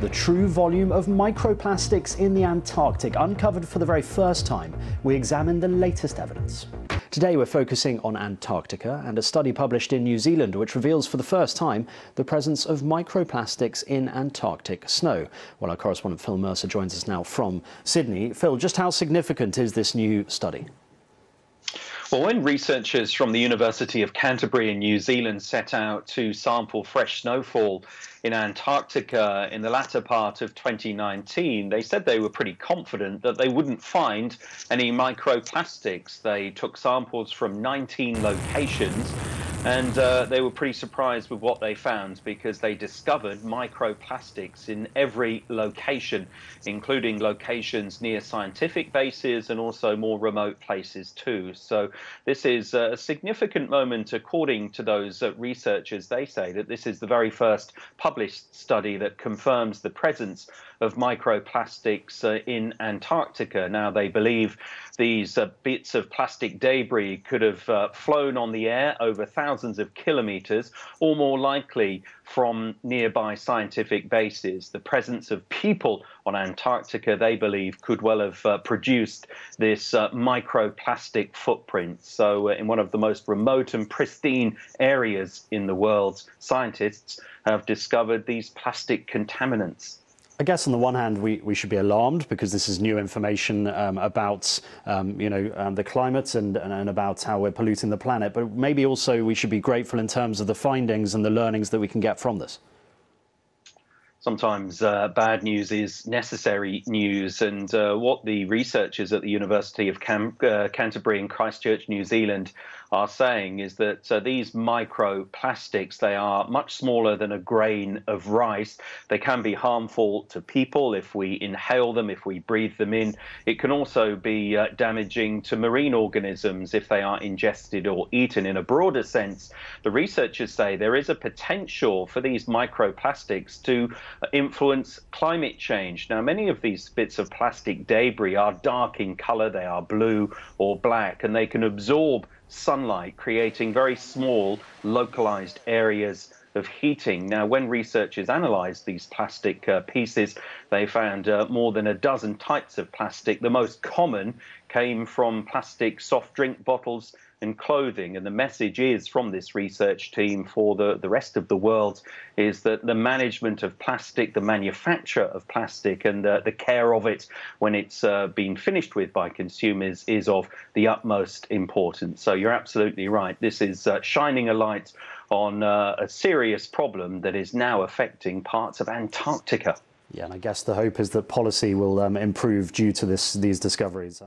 The true volume of microplastics in the Antarctic, uncovered for the very first time. We examine the latest evidence. Today we're focusing on Antarctica and a study published in New Zealand which reveals for the first time the presence of microplastics in Antarctic snow. Well, our correspondent Phil Mercer joins us now from Sydney. Phil, just how significant is this new study? Well, when researchers from the University of Canterbury in New Zealand set out to sample fresh snowfall in Antarctica in the latter part of 2019, they said they were pretty confident that they wouldn't find any microplastics. They took samples from 19 locations and uh, they were pretty surprised with what they found because they discovered microplastics in every location, including locations near scientific bases and also more remote places too. So this is a significant moment according to those uh, researchers. They say that this is the very first published study that confirms the presence of microplastics uh, in Antarctica. Now they believe these uh, bits of plastic debris could have uh, flown on the air over thousands thousands of kilometers, or more likely from nearby scientific bases. The presence of people on Antarctica, they believe, could well have uh, produced this uh, microplastic footprint. So, uh, in one of the most remote and pristine areas in the world, scientists have discovered these plastic contaminants. I guess on the one hand, we, we should be alarmed because this is new information um, about um, you know um, the climate and, and about how we're polluting the planet. But maybe also we should be grateful in terms of the findings and the learnings that we can get from this sometimes uh, bad news is necessary news. And uh, what the researchers at the University of Cam uh, Canterbury in Christchurch, New Zealand, are saying is that uh, these microplastics they are much smaller than a grain of rice. They can be harmful to people if we inhale them, if we breathe them in. It can also be uh, damaging to marine organisms if they are ingested or eaten. In a broader sense, the researchers say there is a potential for these microplastics to influence climate change. Now, many of these bits of plastic debris are dark in color, they are blue or black, and they can absorb sunlight, creating very small localized areas of heating. Now, when researchers analysed these plastic uh, pieces, they found uh, more than a dozen types of plastic. The most common came from plastic soft drink bottles and clothing. And the message is from this research team for the, the rest of the world is that the management of plastic, the manufacture of plastic, and uh, the care of it when it's uh, being finished with by consumers is of the utmost importance. So you're absolutely right. This is uh, shining a light on uh, a serious problem that is now affecting parts of Antarctica. Yeah, and I guess the hope is that policy will um, improve due to this, these discoveries.